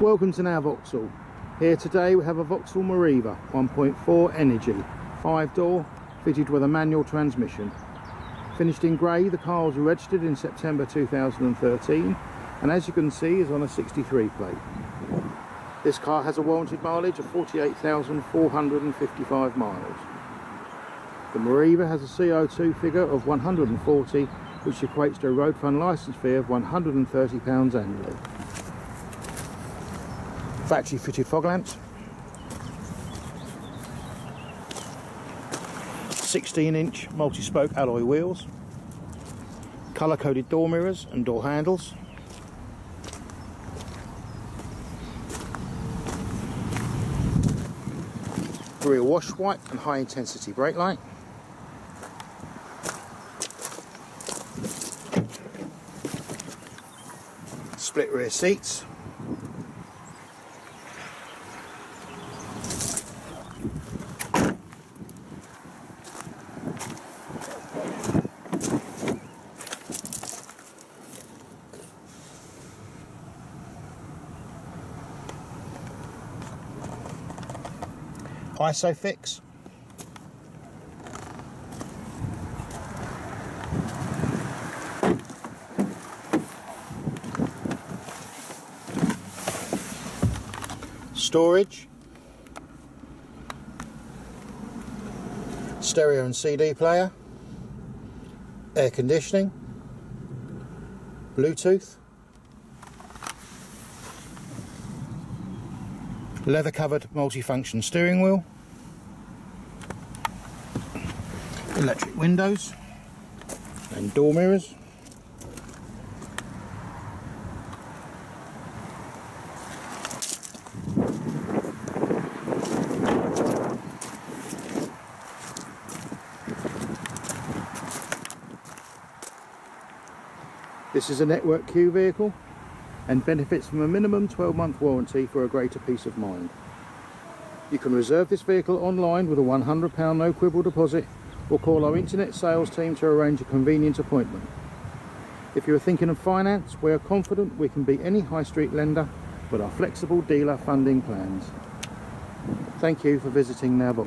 welcome to now Vauxhall. Here today we have a Vauxhall Meriva 1.4 Energy, 5 door, fitted with a manual transmission. Finished in grey, the car was registered in September 2013 and as you can see is on a 63 plate. This car has a warranted mileage of 48,455 miles. The Meriva has a CO2 figure of 140 which equates to a road fund licence fee of £130 annually. Factory fitted fog lamps. 16 inch multi-spoke alloy wheels. Colour coded door mirrors and door handles. Rear wash wipe and high intensity brake light. Split rear seats. ISOFIX. Storage. Stereo and CD player. Air conditioning. Bluetooth. Leather covered multifunction steering wheel electric windows and door mirrors. This is a Network Q vehicle and benefits from a minimum 12 month warranty for a greater peace of mind. You can reserve this vehicle online with a £100 no quibble deposit or call our internet sales team to arrange a convenient appointment. If you are thinking of finance, we are confident we can beat any high street lender with our flexible dealer funding plans. Thank you for visiting Now.